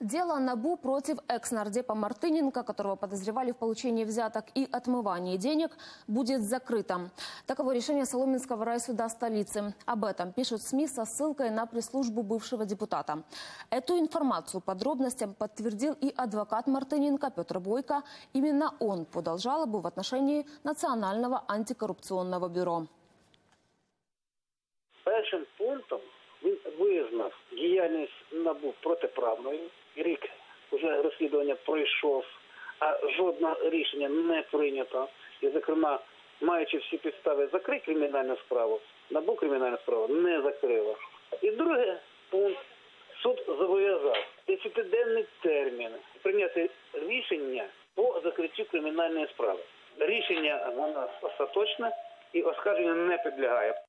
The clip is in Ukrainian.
Дело НАБУ против экс-нардепа Мартыненко, которого подозревали в получении взяток и отмывании денег, будет закрыто. Таково решение Соломенского райсуда столицы. Об этом пишут СМИ со ссылкой на пресс-службу бывшего депутата. Эту информацию подробностям подтвердил и адвокат Мартыненко Петр Бойко. Именно он подал жалобу в отношении Национального антикоррупционного бюро. Першим пунктом визнав діяльність НАБУ протиправною. Рік вже розслідування пройшов, а жодне рішення не прийнято. І, зокрема, маючи всі підстави закрити кримінальну справу, НАБУ кримінальну справу не закрила. І другий пункт. Суд зобов'язав 10-денний термін прийняти рішення по закриттю кримінальної справи. Рішення воно остаточне і оскарження не підлягає.